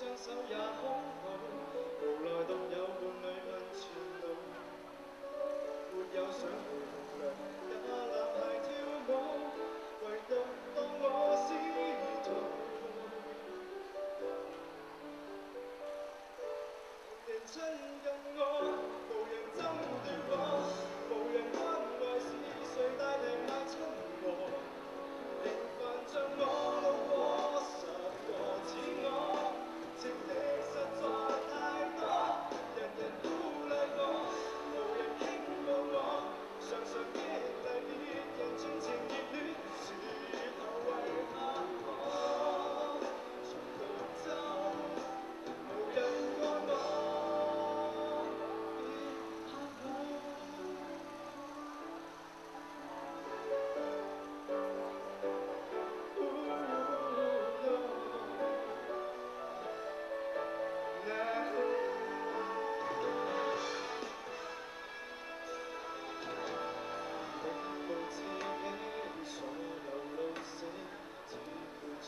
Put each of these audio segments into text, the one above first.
双手也空空，无奈独有伴侣问前路，没有想过同样也家男孩跳舞，唯独当我师徒，无人亲近我，无人争夺我。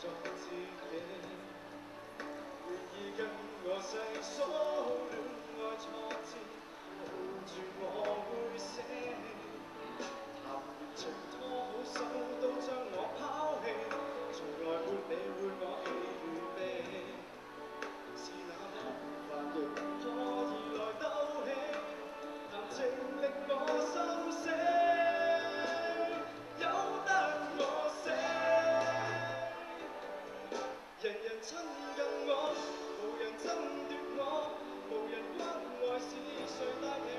在自愿意跟我细诉我，无人争夺我，无人关爱，是谁带领？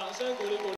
掌声鼓励鼓